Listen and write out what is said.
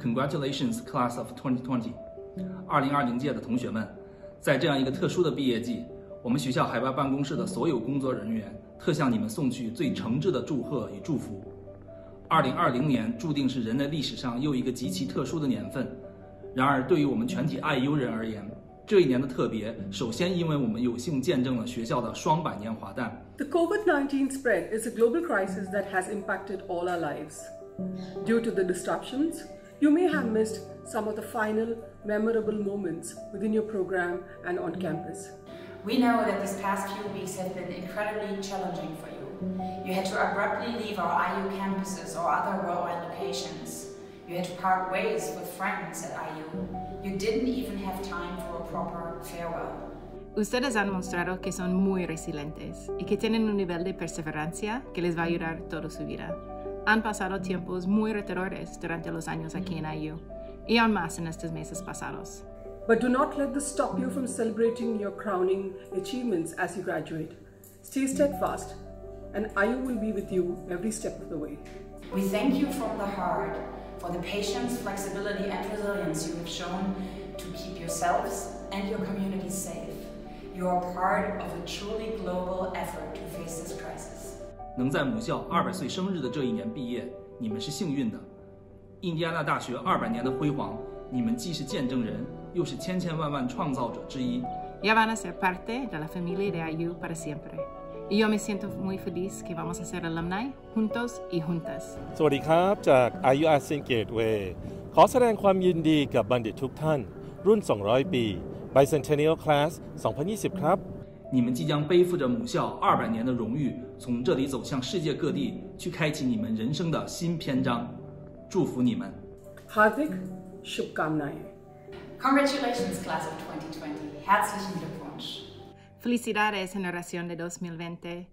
Congratulations, class of 2020！二零二零届的同学们，在这样一个特殊的毕业季，我们学校海外办公室的所有工作人员特向你们送去最诚挚的祝贺与祝福。二零二零年注定是人类历史上又一个极其特殊的年份。然而，对于我们全体爱优人而言，这一年的特别，首先因为我们有幸见证了学校的双百年华诞。The COVID-19 spread is a global crisis that has impacted all our lives. Due to the disruptions, you may have missed some of the final memorable moments within your program and on campus. We know that these past few weeks have been incredibly challenging for you. You had to abruptly leave our IU campuses or other worldwide locations. You had to part ways with friends at IU. You didn't even have time for a proper farewell. Ustedes han mostrado que son muy resilientes y que tienen un nivel de perseverancia que les va a ayudar toda su vida. Han pasado tiempos muy retadores durante los años aquí en IU y aún más en estos meses pasados. But do not let this stop you from celebrating your crowning achievements as you graduate. Stay steadfast, and IU will be with you every step of the way. We thank you from the heart for the patience, flexibility, and resilience you have shown to keep yourselves and your community safe You are part of a truly global effort to face this crisis. 能在母校二百岁生日的这一年毕业，你们是幸运的。印第安纳大学二百年的辉煌，你们既是见证人，又是千千万万创造者之一。Ya van a ser parte de la familia de IU para siempre. Y yo me siento muy feliz que vamos a ser alumni juntos y juntas. สวัสดีครับจาก IU ASEAN Gateway ขอแสดงความยินดีกับบัณฑิตทุกท่าน รุ่น 200 ปี Bicentennial Class 2020 ครับ 你们即将背负着母校二百年的荣誉，从这里走向世界各地，去开启你们人生的新篇章。祝福你们！ Hardik Shubkamnaye. Congratulations, class of 2020. Herzlichen Glückwunsch. Felicidades, generación de 2020.